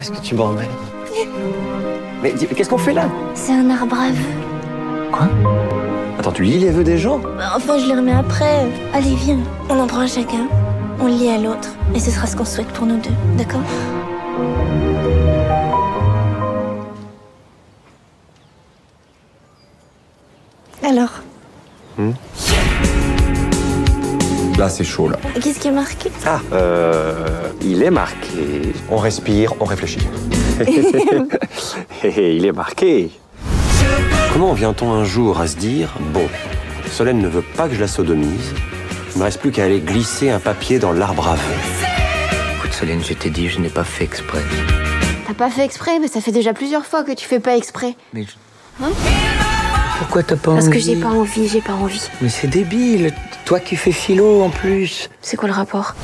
Est-ce que tu m'emmènes Mais dis- qu'est-ce qu'on fait là? C'est un arbre à vœux. Quoi? Attends, tu lis les vœux des gens? Bah, Enfin, je les remets après. Allez, viens. On en prend un chacun. On le lit à l'autre. Et ce sera ce qu'on souhaite pour nous deux. D'accord? Alors, Là, c'est chaud, là. qu'est-ce qui est marqué? Ah, euh, il est marqué. On respire, on réfléchit. Il est marqué. Comment vient-on un jour à se dire Bon, Solène ne veut pas que je la sodomise. Il me reste plus qu'à aller glisser un papier dans l'arbre à vœux. Écoute, Solène, je t'ai dit, je n'ai pas fait exprès. T'as pas fait exprès, mais ça fait déjà plusieurs fois que tu fais pas exprès. Mais je- Pourquoi t'as pas Parce envie que j'ai pas envie, j'ai pas envie. Mais c'est débile. Toi qui fais philo en plus. C'est quoi le rapport?